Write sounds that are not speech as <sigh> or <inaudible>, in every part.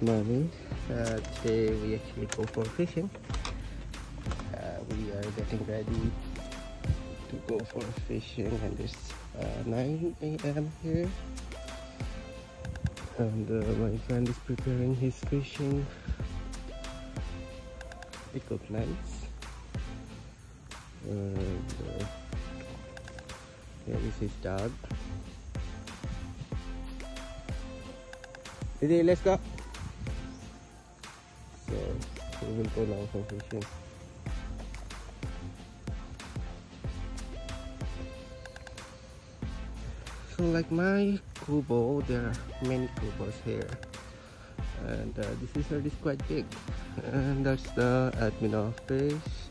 good morning uh, today we actually go for fishing. Uh, we are getting ready to go for fishing and it's uh, 9 a.m here. And uh, my friend is preparing his fishing equipment and uh, here is his dog. Didi, let's go. So we will go now for fishing. So like my kubo, there are many kubos here. And uh, this is quite big. And that's the admin office.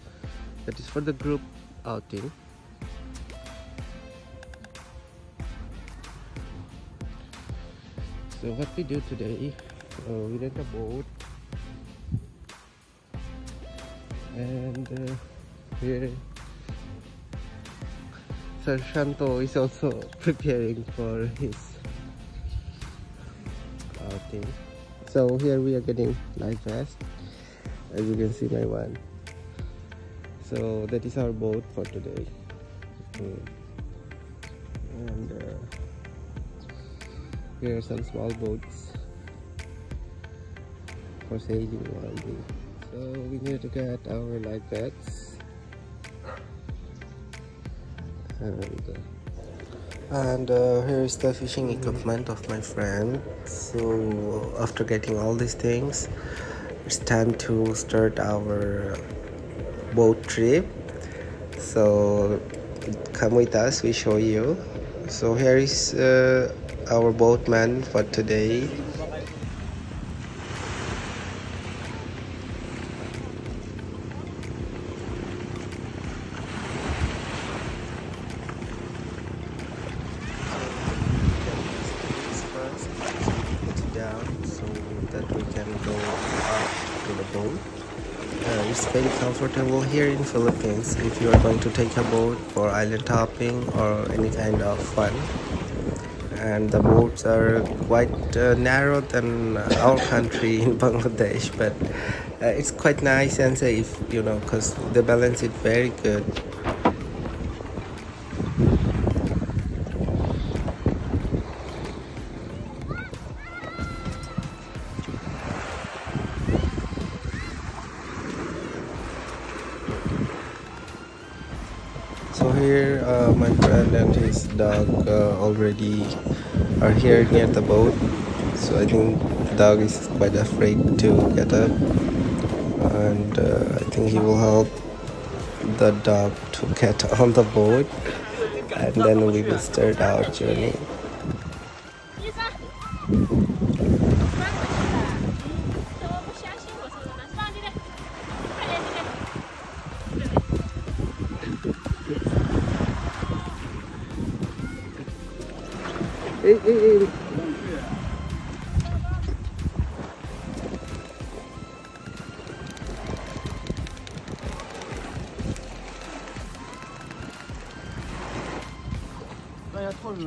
That is for the group outing. so what we do today uh, we rent a boat and uh, here Sir Shanto is also <laughs> preparing for his outing so here we are getting life vest as you can see my one so that is our boat for today mm. and uh, here are some small boats for sailing only. So we need to get our light vests. And, uh, and uh, here's the fishing equipment of my friend. So after getting all these things, it's time to start our boat trip. So come with us, we show you. So here is uh, our boatman for today. down so that we can go up to the Uh, it's very comfortable here in Philippines if you are going to take a boat for island hopping or any kind of fun. And the boats are quite uh, narrow than our country in <laughs> Bangladesh but uh, it's quite nice and safe you know because they balance it very good so here uh, my friend and his dog uh, already are here near the boat. So I think the dog is quite afraid to get up. And uh, I think he will help the dog to get <laughs> on the boat. And then we will start our journey 哎哎哎！大家错了。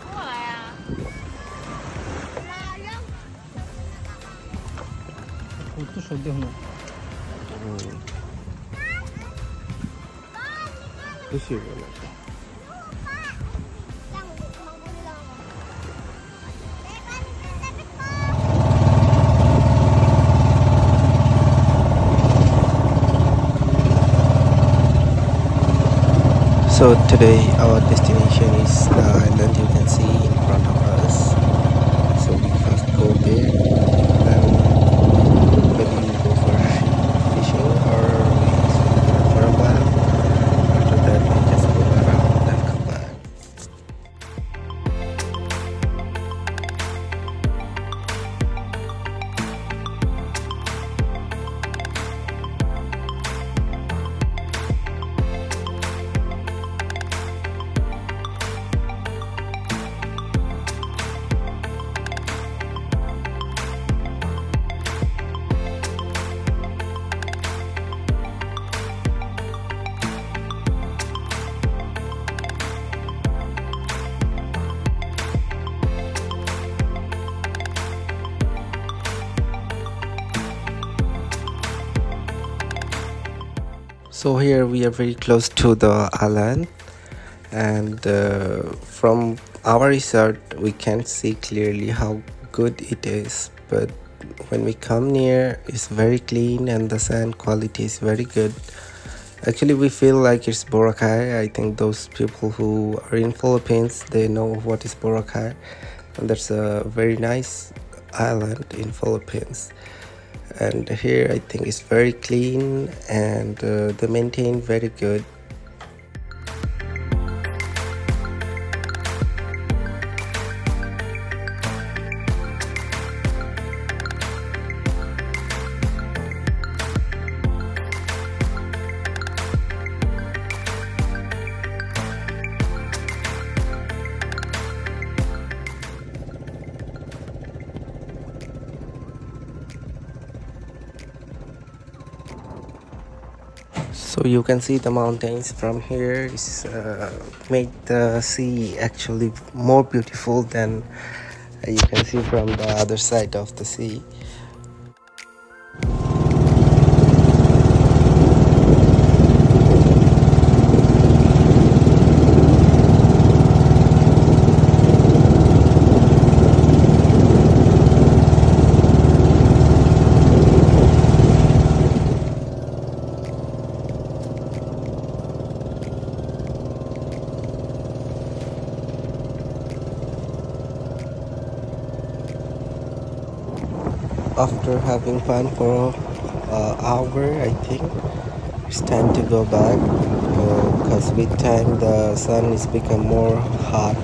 错了呀！我说了。不行了。So today our destination is the island you can see so here we are very close to the island and uh, from our resort we can't see clearly how good it is. But when we come near it's very clean and the sand quality is very good. Actually we feel like it's Boracay. I think those people who are in Philippines they know what is Boracay. And there's a very nice island in Philippines and here I think it's very clean and uh, they maintain very good so you can see the mountains from here. Uh, make the sea actually more beautiful than you can see from the other side of the sea after having fun for an hour I think. It's time to go back because uh, with time the sun is become more hot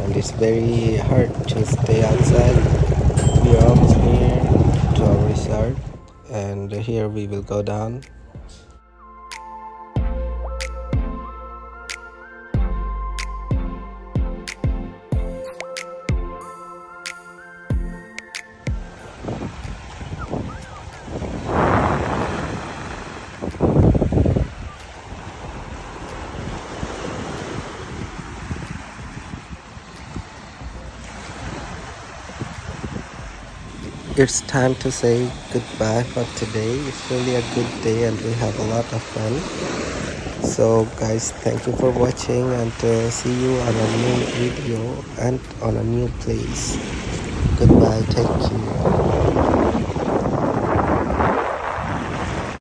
and it's very hard to stay outside. We are almost near to our resort and here we will go down it's time to say goodbye for today. It's really a good day and we have a lot of fun. So guys thank you for watching and uh, see you on a new video and on a new place. Goodbye. Take care